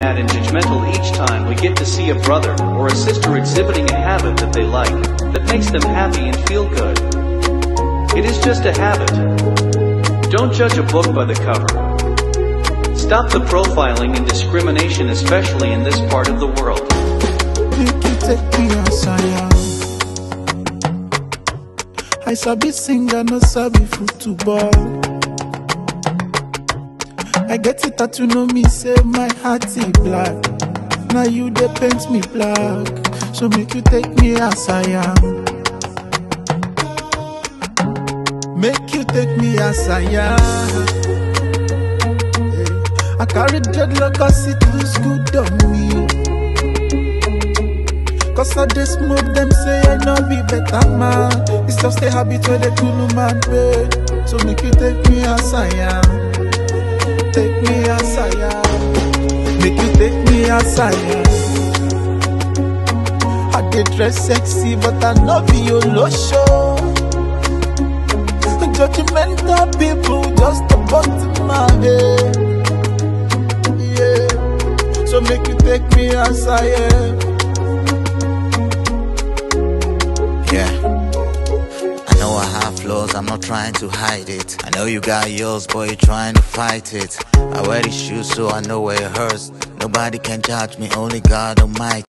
mad and judgmental each time we get to see a brother or a sister exhibiting a habit that they like, that makes them happy and feel good. It is just a habit. Don't judge a book by the cover. Stop the profiling and discrimination, especially in this part of the world. I. I sabi sing and no sabi football. I get it that you know me say my heart is black. Now you they paint me black, so make you take me as I am. Make you take me as I am. I carry dreadlock cause it looks good on me. Cause I dey smoke them say I no be better man. It's just a habit where they cool man way. So make you take me as I am. Take me as I am. Make you take me as I am. I dey dress sexy but I no be your low show. Judgmental people just about my head. Yeah. So make you take me as have flaws, I'm not trying to hide it. I know you got yours, boy, you're trying to fight it. I wear these shoes so I know where it hurts. Nobody can judge me, only God Almighty.